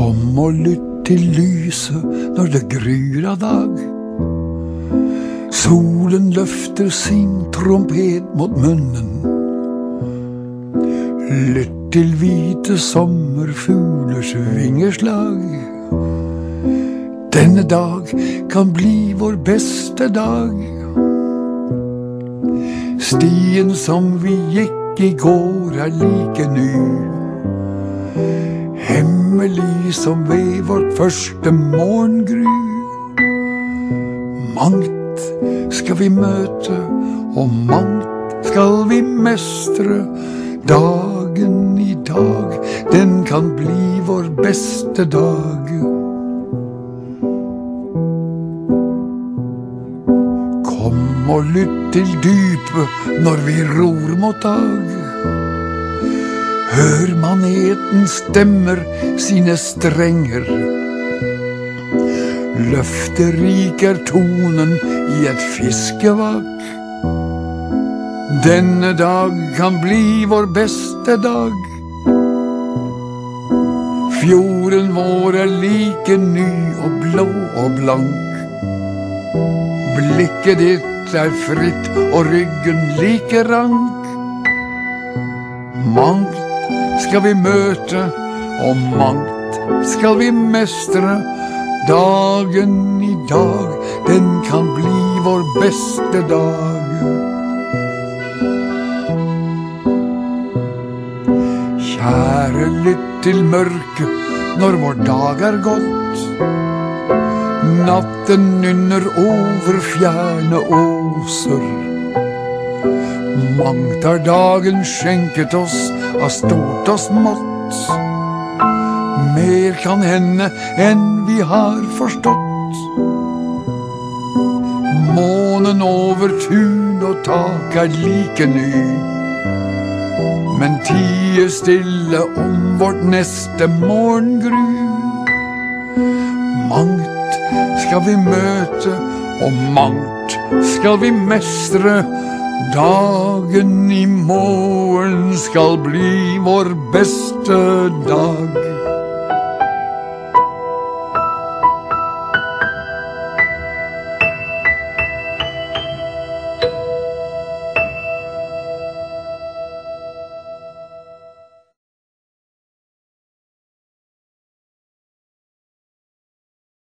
og lytt til lyset når det gryr av dag. Solen løfter sin trompet mot munnen. Lytt til hvite sommerfuglers vingeslag. Denne dag kan bli vår beste dag. Stien som vi gikk i går er like ny. Hemmelig som ved vårt første morgengry. Mangt skal vi møte, og mangt skal vi mestre. Dagen i dag, den kan bli vår beste dag. Kom og lytt til dypet når vi ror mot dag. Hør maneten stemmer sine strenger. Løfterik er tonen i et fiskevak. Denne dag kan bli vår beste dag. Fjorden vår er like ny og blå og blank. Blikket ditt er fritt og ryggen like rank. Mangt skal vi møte, og mangt skal vi mestre. Dagen i dag, den kan bli vår beste dag. Kjære, lytt til mørket når vår dag er gått. Natten nynner over fjerne åser. Mangt har dagen skjenket oss av stort og smått. Mer kan hende enn vi har forstått. Månen over tun og tak er like ny. Men tie stille om vårt neste morgengry. Mangt skal vi møte, og mangt skal vi mestre. Dagen i morgen skal bli vår beste dag.